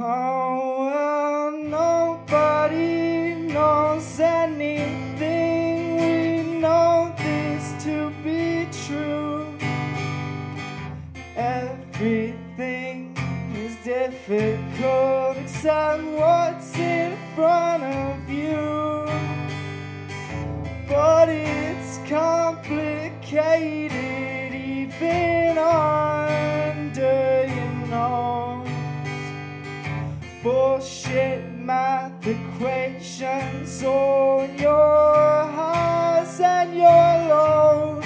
Oh, well, nobody knows anything. We know this to be true. Everything is difficult except what's in front of you. But it's complicated even under Bullshit math equations on your highs and your lows.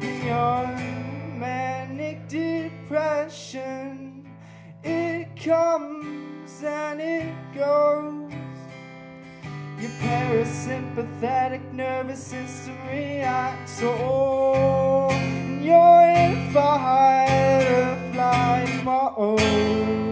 In your manic depression, it comes and it goes. Your parasympathetic nervous system reacts and you're in fight or flight mode.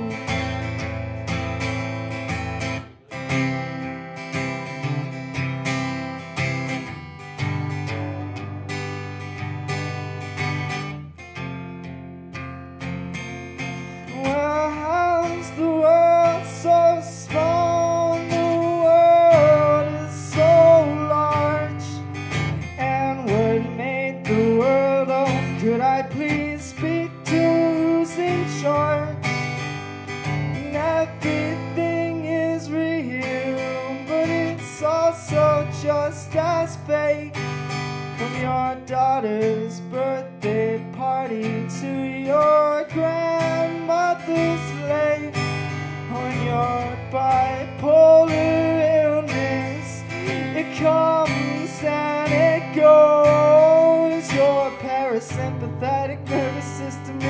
Daughter's birthday party to your grandmother's lake on your bipolar illness, it comes and it goes. Your parasympathetic nervous system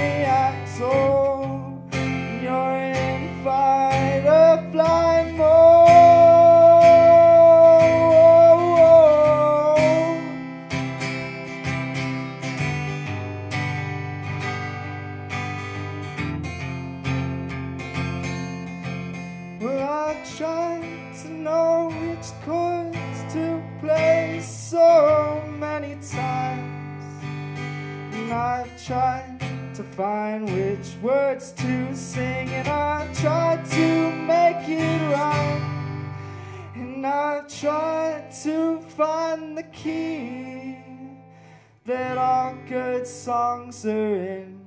I tried to know which chords to play so many times. And I've tried to find which words to sing, and I've tried to make it right. And I've tried to find the key that all good songs are in.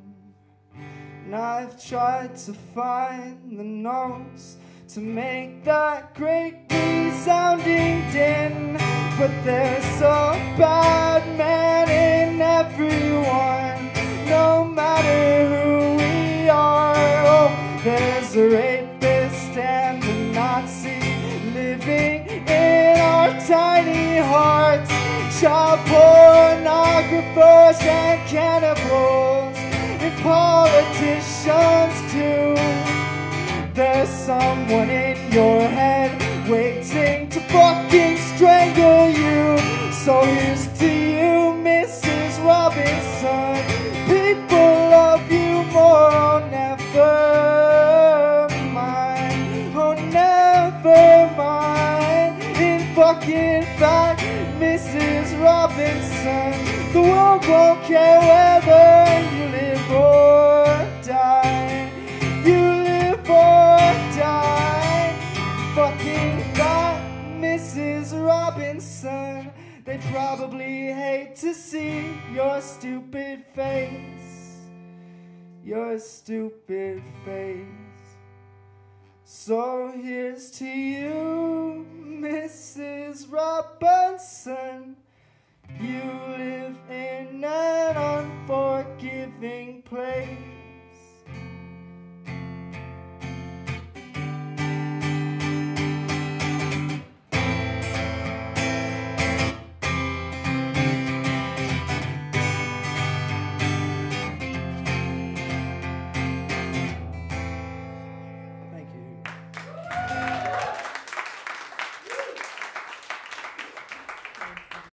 And I've tried to find the notes to make that great resounding din. But there's a bad man in everyone, no matter who we are. Oh, there's a rapist and a Nazi living in our tiny hearts. Child pornographers and cannibals someone in your head waiting to fucking strangle you. So here's to you, Mrs. Robinson. People love you more, oh never mind. Oh never mind. In fucking fact, Mrs. Robinson, the world won't care whether Robinson. They probably hate to see your stupid face. Your stupid face. So here's to you, Mrs. Robinson. You live in an unforgiving place.